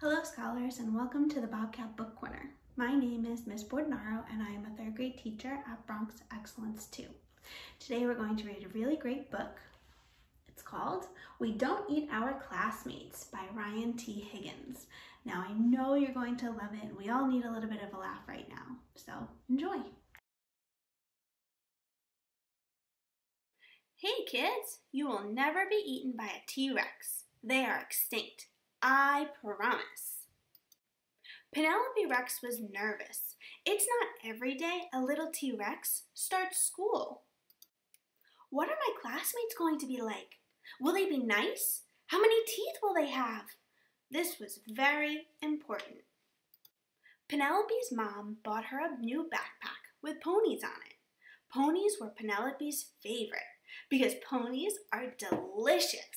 Hello scholars and welcome to the Bobcat Book Corner. My name is Miss Bordonaro and I am a third grade teacher at Bronx Excellence 2. Today we're going to read a really great book. It's called We Don't Eat Our Classmates by Ryan T. Higgins. Now I know you're going to love it we all need a little bit of a laugh right now, so enjoy. Hey kids, you will never be eaten by a T-Rex. They are extinct. I promise. Penelope Rex was nervous. It's not every day a little T Rex starts school. What are my classmates going to be like? Will they be nice? How many teeth will they have? This was very important. Penelope's mom bought her a new backpack with ponies on it. Ponies were Penelope's favorite because ponies are delicious.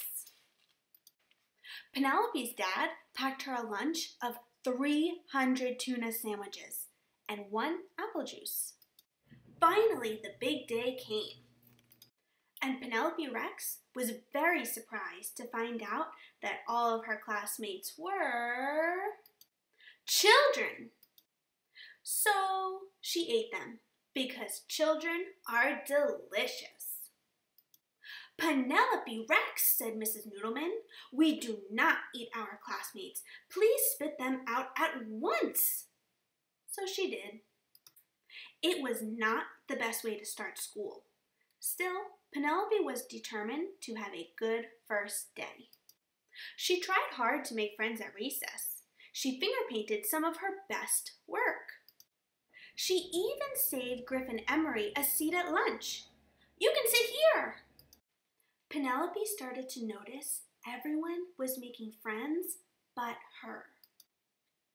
Penelope's dad packed her a lunch of 300 tuna sandwiches and one apple juice. Finally, the big day came. And Penelope Rex was very surprised to find out that all of her classmates were children. So she ate them because children are delicious. Penelope Rex, said Mrs. Noodleman, we do not eat our classmates. Please spit them out at once. So she did. It was not the best way to start school. Still, Penelope was determined to have a good first day. She tried hard to make friends at recess. She finger painted some of her best work. She even saved Griffin Emery a seat at lunch. You can sit here, Penelope started to notice everyone was making friends but her.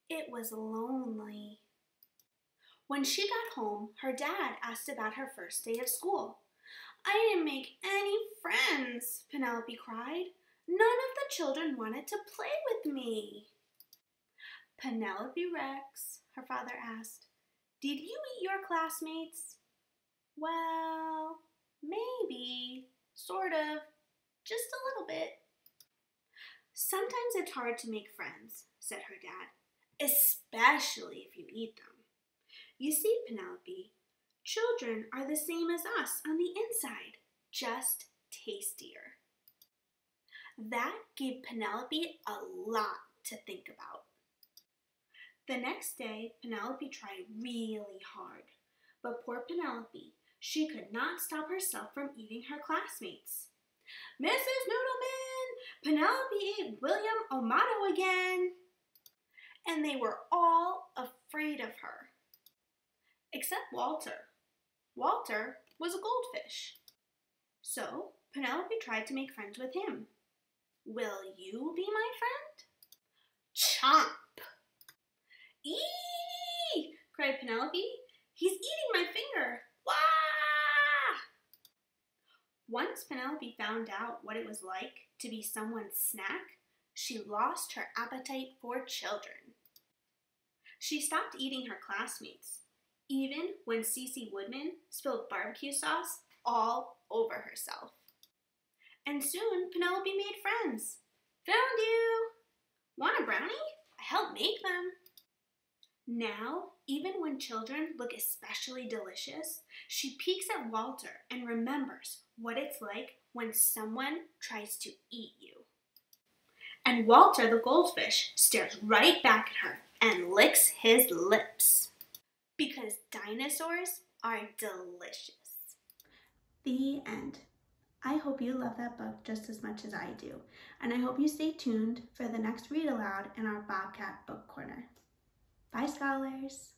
It was lonely. When she got home, her dad asked about her first day of school. I didn't make any friends, Penelope cried. None of the children wanted to play with me. Penelope Rex, her father asked, did you meet your classmates? Well, maybe, Sort of. Just a little bit. Sometimes it's hard to make friends, said her dad, especially if you eat them. You see, Penelope, children are the same as us on the inside, just tastier. That gave Penelope a lot to think about. The next day, Penelope tried really hard, but poor Penelope she could not stop herself from eating her classmates. Mrs. Noodleman, Penelope ate William Amato again. And they were all afraid of her. Except Walter. Walter was a goldfish. So Penelope tried to make friends with him. Will you be my friend? Chomp! Eee! cried Penelope. He's eating my finger. Once Penelope found out what it was like to be someone's snack, she lost her appetite for children. She stopped eating her classmates, even when Cece Woodman spilled barbecue sauce all over herself. And soon Penelope made friends. Found you! Want a brownie? I helped make them. Now, even when children look especially delicious, she peeks at Walter and remembers what it's like when someone tries to eat you. And Walter the goldfish stares right back at her and licks his lips. Because dinosaurs are delicious. The end. I hope you love that book just as much as I do, and I hope you stay tuned for the next read aloud in our Bobcat Book Corner. Bye, scholars!